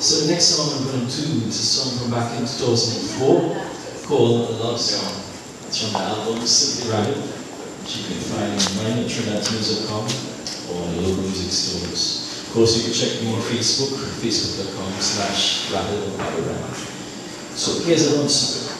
So the next song I'm going to do is a song from back in 2004 called A Love Song. It's from the album Simply Rahil, which you can find online at trinidadmusic.com or local music stores. Of course, you can check me on Facebook, facebook.com slash rabbit So here's a love song.